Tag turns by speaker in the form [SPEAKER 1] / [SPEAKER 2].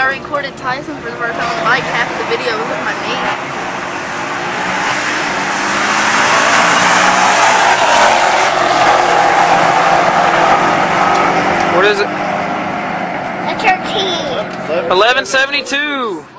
[SPEAKER 1] I recorded Tyson for the first time on the bike. Half of the video was with my knee.
[SPEAKER 2] What is it?
[SPEAKER 3] A 13.
[SPEAKER 2] 1172.